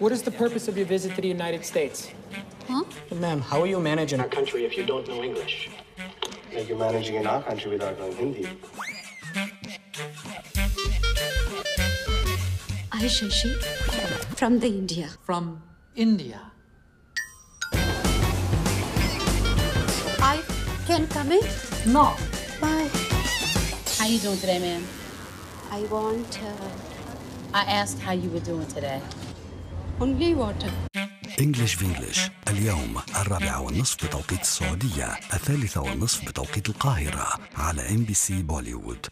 What is the purpose of your visit to the United States? Huh? Ma'am, how are you managing our country if you don't know English? Like you're managing in our country without knowing Hindi. I, Shashi, from the India. From India. I can come in? No. Bye. How you doing today, ma'am? I want uh, I asked how you were doing today. Only water. انجلش في انجلش اليوم الرابعة والنصف بتوقيت السعودية الثالثة والنصف بتوقيت القاهرة على ام بي سي بوليوود